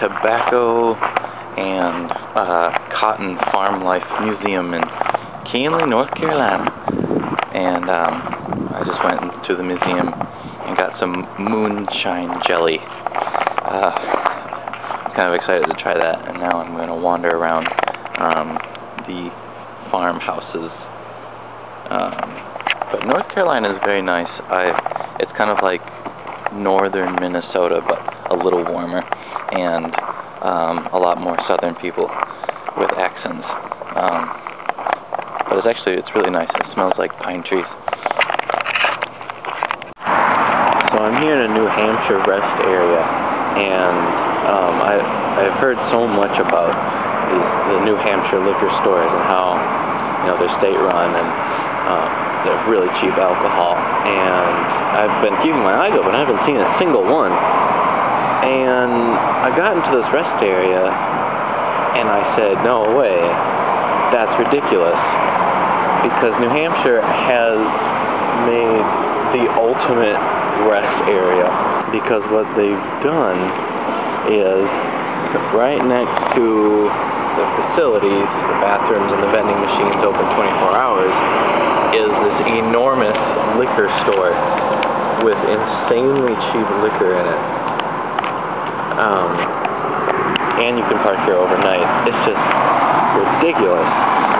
Tobacco and uh, Cotton Farm Life Museum in Kenly, North Carolina. And um, I just went to the museum and got some moonshine jelly. Uh, kind of excited to try that, and now I'm going to wander around um, the farmhouses. Um, but North Carolina is very nice. I, it's kind of like northern Minnesota, but a little warmer, and um, a lot more southern people with accents. Um, but it's actually, it's really nice. It smells like pine trees. So I'm here in a New Hampshire rest area, and um, I, I've heard so much about the, the New Hampshire liquor stores and how, you know, they're state-run and um, they're really cheap alcohol. And I've been keeping my eyes open. I haven't seen a single one. And I got into this rest area, and I said, no way, that's ridiculous. Because New Hampshire has made the ultimate rest area because what they've done is right next to the facilities, the bathrooms and the vending machines open 24 hours, is this enormous liquor store with insanely cheap liquor in it. Um, and you can park here overnight. It's just ridiculous.